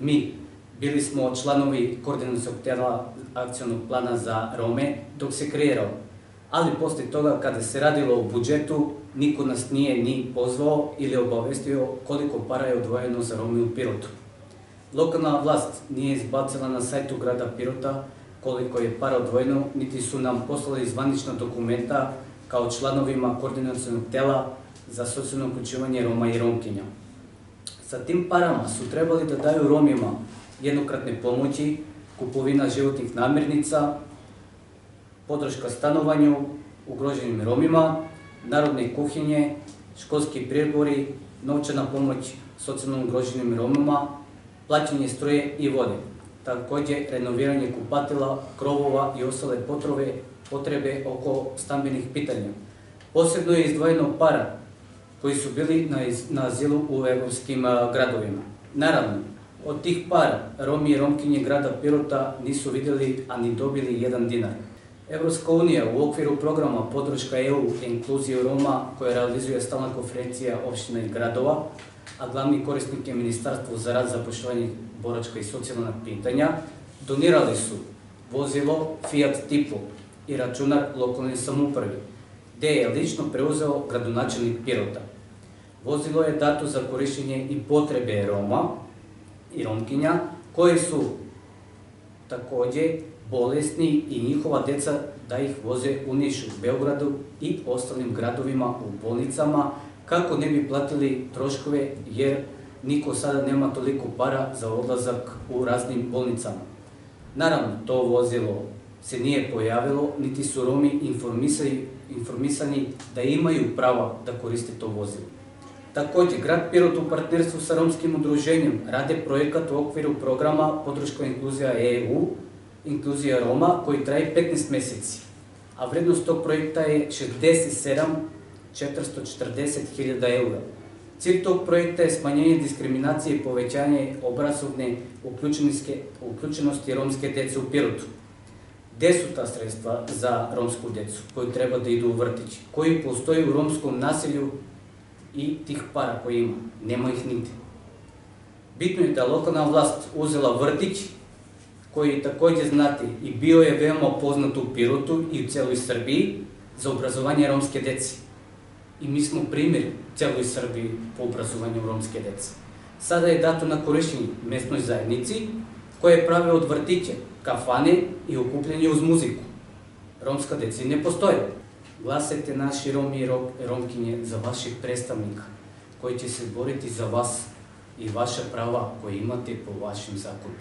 Mi bili smo članovi koordinacijog tela akcijnog plana za Rome dok se kreirao. Ali posle toga, kada se radilo o budžetu, niko nas nije ni pozvao ili obavestio koliko para je odvojeno za Rome u Pirotu. Lokalna vlast nije izbacila na sajtu grada Pirota koliko je para odvojeno, niti su nam poslali zvanična dokumenta kao članovima koordinacijnog tela za socijalno uključivanje Roma i Romkinja. Sa tim parama su trebali da daju Romima jednokratne pomoći, kupovina životnih namirnica, podrška stanovanju ugroženim Romima, narodne kuhinje, školski pribori, novčana pomoć socijalno ugroženim Romima, plaćanje struje i vode. Takođe, renoviranje kupatila, krovova i ostale potrebe oko stambenih pitanja. Posebno je izdvojeno para кои су били на, на азилу у европским градовима. Наравно, од тих пар, роми и ромкини града Пирота нису видели, а ни добили еден динар. Европска Унија во оквиру програма Подршка ЕУ инклузија Рома, која реализуја стална конференција Обштина и градова, а главни корисник е Министарство за рад, запошлување, борачка и социјална питања, донирали су возило Fiat Tipo и рачунар локални самуправи, де е лично преузел градоначелник Пирота. Vozilo je dato za korišćenje i potrebe Roma i Romkinja, koji su takođe bolesni i njihova deca da ih voze u Nišu, Beogradu i ostalim gradovima u bolnicama, kako ne bi platili troškove, jer niko sada nema toliko para za odlazak u raznim bolnicama. Naravno, to vozilo se nije pojavilo, niti su Romi informisani da imaju prava da koriste to vozilo. Takođe, grad Pirot u partnerstvu sa romskim udruženjem rade projekat u okviru programa Podrška inkluzija EU, inkluzija Roma, koji traje 15 meseci, a vrednost tog projekta je 67 440.000 eura. Cilj tog projekta je smanjenje diskriminacije i povećanje obrazovne uključenosti romske dece u Pirotu. Gde su ta sredstva za romsku decu koju treba da idu u vrtić? Koji postoji u romskom naselju i tih para koje ima? Nema ih nigde. Bitno je da lokalna vlast uzela vrtić, koji takođe znate i bio je veoma poznat u Pirotu i u celoj Srbiji za obrazovanje romske dece. I mi smo primjer celoj Srbiji po obrazovanju romske dece. Sada je dato na korišćenje mesnoj zajednici, koje prave od vrtiće, kafane i okupljanje uz muziku. Romska deca ne postoje. Glasajte naši Romi i Romkinje za vaših predstavnika, koji će se boriti za vas i vaše prava koje imate po vašim zakonu.